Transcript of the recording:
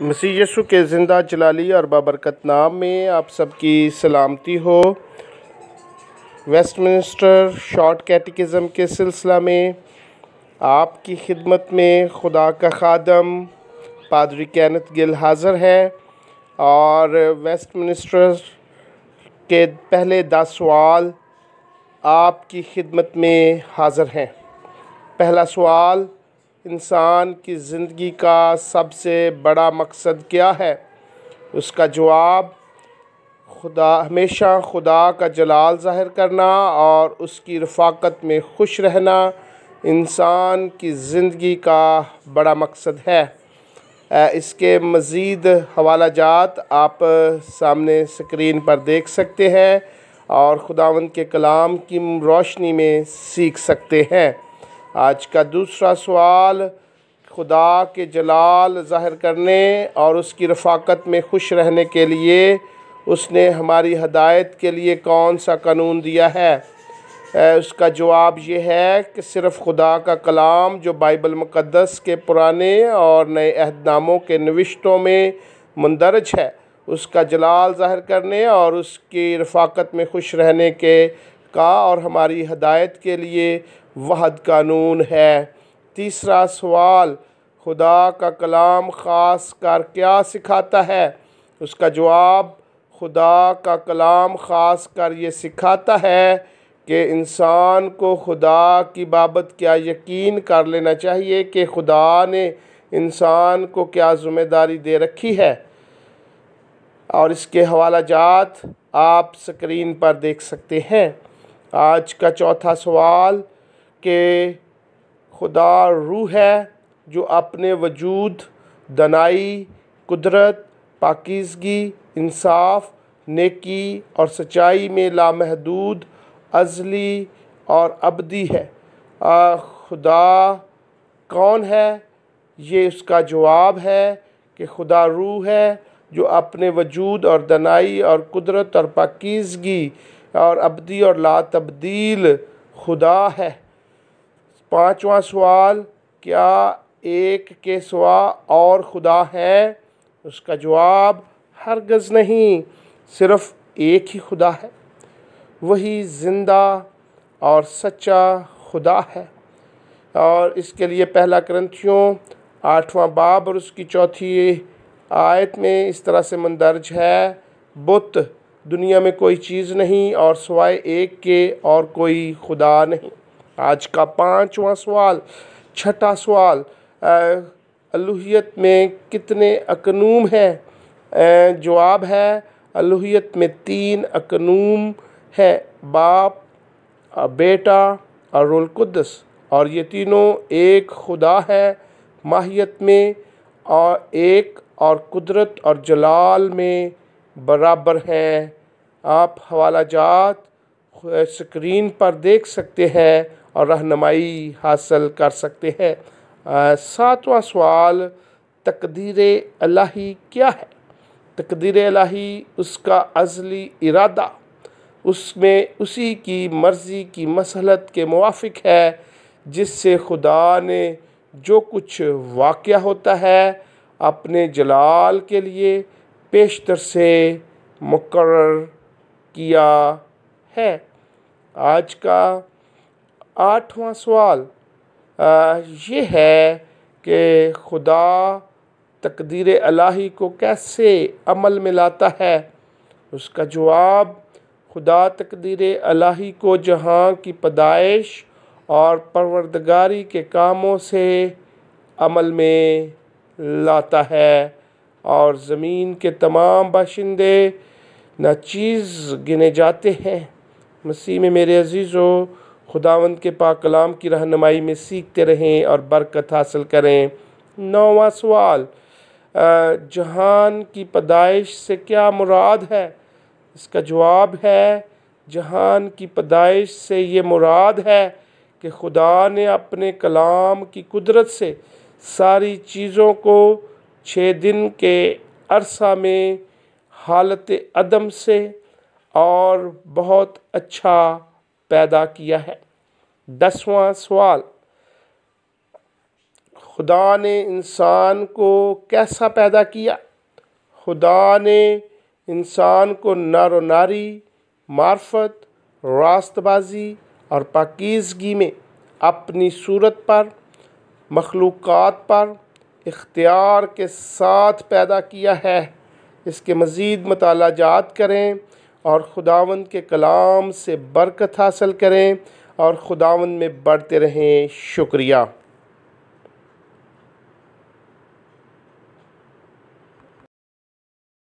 मसीह यीशु के ज़िंदा जलाली और बाबरकत नाम में आप सबकी सलामती हो। वेस्टमिनिस्टर शॉर्ट कैटिकिज़म के सिलसिला में, आपकी खिदमत में खुदा का खादम, पादरी कैनत गिल हाज़िर है और वेस्टमिनिस्टर के पहले दस सवाल आपकी खिदमत में हाज़िर हैं। पहला सवाल इंसान की ज़िंदगी का सबसे बड़ा मकसद क्या है? उसका जवाब, खुदा, हमेशा खुदा का जलाल ज़ाहिर करना और उसकी रफ़ाकत में खुश रहना इंसान की ज़िंदगी का बड़ा मकसद है। इसके मज़ीद हवाला जात आप सामने स्क्रीन पर देख सकते हैं और खुदावंद के कलाम की रोशनी में सीख सकते हैं। आज का दूसरा सवाल, खुदा के जलाल ज़ाहिर करने और उसकी रफ़ाकत में खुश रहने के लिए उसने हमारी हदायत के लिए कौन सा कानून दिया है? उसका जवाब ये है कि सिर्फ़ खुदा का कलाम जो बाइबल मुक़दस के पुराने और नए अहदनामों के नविश्तों में मंदरज है, उसका जलाल ज़ाहिर करने और उसकी रफ़ाकत में खुश रहने के का और हमारी हदायत के लिए वहद कानून है। तीसरा सवाल, खुदा का कलाम ख़ास कर क्या सिखाता है? उसका जवाब, खुदा का कलाम ख़ास कर ये सिखाता है कि इंसान को खुदा की बाबत क्या यकीन कर लेना चाहिए कि खुदा ने इंसान को क्या ज़िम्मेदारी दे रखी है। और इसके हवाला जात आप स्क्रीन पर देख सकते हैं। आज का चौथा सवाल कि खुदा रूह है जो अपने वजूद दनाई कुदरत पाकिजगी इंसाफ नेकी और सच्चाई में लामहदूद अज़ली और अबदी है। आ, खुदा कौन है? ये उसका जवाब है कि खुदा रूह है जो अपने वजूद और दनाई और कुदरत और पाकिजगी और अबदी और ला तब्दील खुदा है। पाँचवा सवाल, क्या एक के सवा और खुदा है? उसका जवाब, हरगज़ नहीं, सिर्फ़ एक ही खुदा है। वही ज़िंदा और सच्चा खुदा है। और इसके लिए पहला ग्रंथियों, आठवां बाब और उसकी चौथी आयत में इस तरह से मंदरज है, बुत दुनिया में कोई चीज़ नहीं और सवाए एक के और कोई खुदा नहीं। आज का पांचवा सवाल, छठा सवाल अलूहियत में कितने अकनूम हैं? जवाब है अलूहियत में तीन अकनूम है, बाप बेटा और रुलकुदस और ये तीनों एक खुदा है माहियत में और एक और कुदरत और जलाल में बराबर हैं। आप हवाला जात स्क्रीन पर देख सकते हैं और रहनमाई हासिल कर सकते हैं। सातवां सवाल, तकदीर अलाही क्या है? तकदीर अलाही उसका अज़ली इरादा। उसमें उसी की मर्ज़ी की मसलत के मुआफ़ है, जिससे खुदा ने जो कुछ वाक़ होता है, अपने जलाल के लिए पेशतर से मुकर किया है। आज का आठवां सवाल ये है कि खुदा तकदीर अलाही को कैसे अमल में लाता है? उसका जवाब, खुदा तकदीर अलाही को जहाँ की पैदाइश और परवरदगारी के कामों से अमल में लाता है। और ज़मीन के तमाम बाशिंदे न चीज़ गिने जाते हैं। मसीह में मेरे अजीज़ों खुदावंद के पाक कलाम की रहनुमाई में सीखते रहें और बरकत हासिल करें। नौवा सवाल जहान की पैदाइश से क्या मुराद है? इसका जवाब है, जहान की पैदाइश से ये मुराद है कि खुदा ने अपने कलाम की कुदरत से सारी चीज़ों को छः दिन के अरसा में हालत अदम से और बहुत अच्छा पैदा किया है। दसवां सवाल, खुदा ने इंसान को कैसा पैदा किया? खुदा ने इंसान को नर नारी, मार्फत, रास्तबाजी और पाकिजगी में अपनी सूरत पर, मखलूक़ात पर इख्तियार के साथ पैदा किया है। इसके मज़ीद मतलाजात जात करें और खुदावन के कलाम से बरकत हासिल करें और खुदावन में बढ़ते रहें। शुक्रिया।